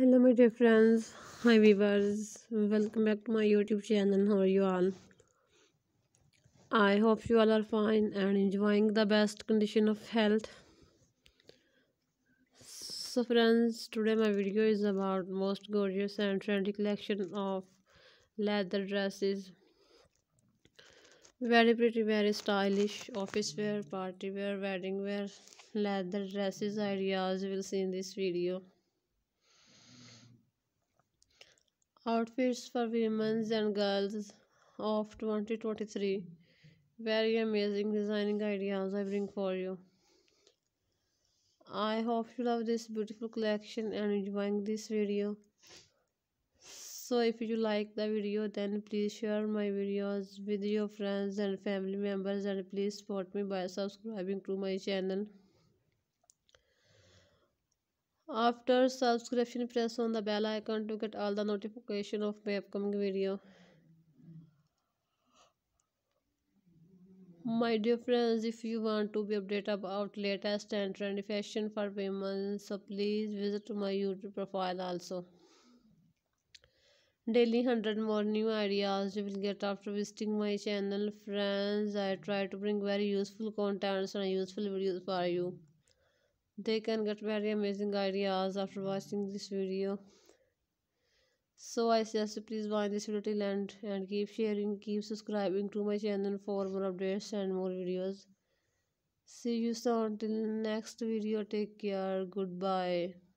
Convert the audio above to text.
hello my dear friends. Hi viewers. Welcome back to my youtube channel. How are you all? I hope you all are fine and enjoying the best condition of health. So friends today my video is about most gorgeous and trendy collection of leather dresses. Very pretty very stylish office wear party wear wedding wear leather dresses ideas. You will see in this video outfits for women and girls of 2023 very amazing designing ideas i bring for you. I hope you love this beautiful collection and enjoying this video. So if you like the video then please share my videos with your friends and family members and please support me by subscribing to my channel after subscription, press on the bell icon to get all the notification of my upcoming video. My dear friends, if you want to be updated about latest and trendy fashion for women, so please visit my YouTube profile also. Daily 100 more new ideas you will get after visiting my channel. Friends, I try to bring very useful contents and useful videos for you they can get very amazing ideas after watching this video. So i suggest you please watch this video till end and keep sharing keep subscribing to my channel for more updates and more videos. See you soon. Till next video take care. Goodbye